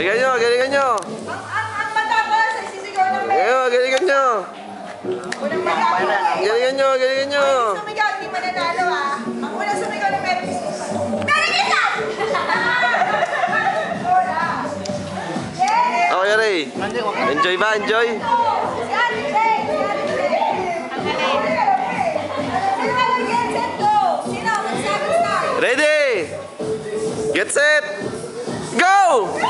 Galingan nyo, galingan nyo. Ang, ang, ang matapos ay sisigaw ng bell. Galingan, galingan nyo. Unang manalo. Galingan nyo, galingan nyo. Ang sumigaw, hindi mananalo ah. Ang unang sumigaw ng bell is Merry Christmas! Okay, Ray. Enjoy ba? Enjoy? Ready? Get set. Go!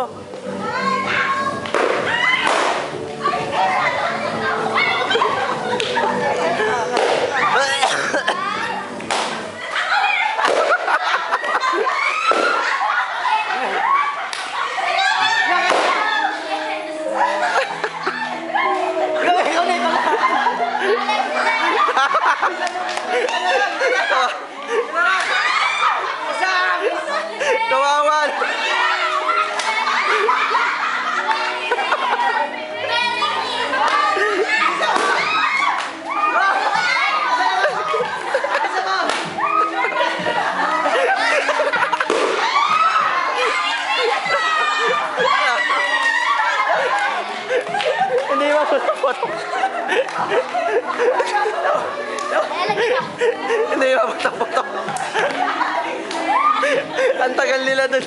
멈춰 Ha ha ha! Hindi ba putok Ang tagal nila dun.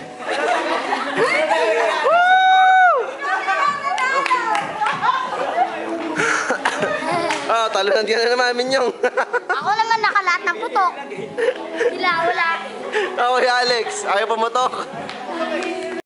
Ah, talunan ka na naman, Minyong. Ako naman nakalat ng putok. Sila wala. Ako, Alex. Ayaw pumutok.